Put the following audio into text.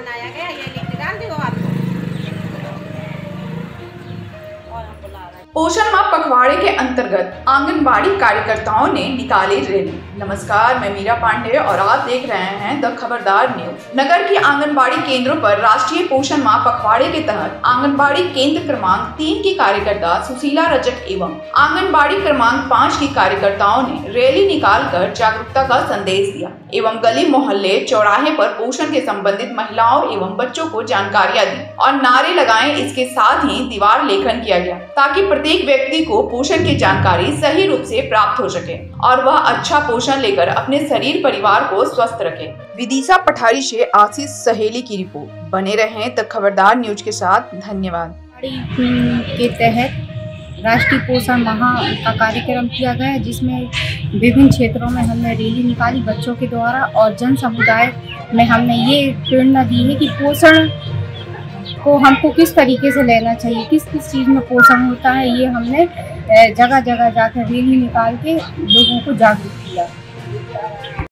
मनाया गया ये लिख डाल दो आपको पोषण माह पखवाड़े के अंतर्गत आंगनबाड़ी कार्यकर्ताओं ने निकाली रैली नमस्कार, मैं मीरा पांडे और आप देख रहे हैं द खबरदार न्यूज़। नगर की आंगनबाड़ी केंद्रों पर राष्ट्रीय पोषण माह पखवाड़े के तहत आंगनबाड़ी केंद्र क्रमांक तीन की कार्यकर्ता सुशीला रजक एवं आंगनबाड़ी क्रमांक पाँच की कार्यकर्ताओं ने रैली निकाल कर जागरूकता का संदेश दिया एवं गली मोहल्ले चौराहे पर पोषण के संबंधित महिलाओं एवं बच्चों को जानकारियाँ दी और नारे लगाए। इसके साथ ही दीवार लेखन किया गया ताकि प्रत्येक व्यक्ति को पोषण की जानकारी सही रूप से प्राप्त हो सके और वह अच्छा पोषण लेकर अपने शरीर परिवार को स्वस्थ रखे। विदिशा पठारी से आशीष सहेली की रिपोर्ट। बने रहें द खबरदार न्यूज़ के साथ। धन्यवाद। के तहत राष्ट्रीय पोषण माह का कार्यक्रम किया गया जिसमें विभिन्न क्षेत्रों में हमने रैली निकाली बच्चों के द्वारा और जन समुदाय में हमने ये प्रेरणा दी है कि पोषण को हमको किस तरीके से लेना चाहिए, किस किस चीज़ में पोषण होता है, ये हमने जगह जगह जाकर रैली निकाल के लोगों को जागरूक किया।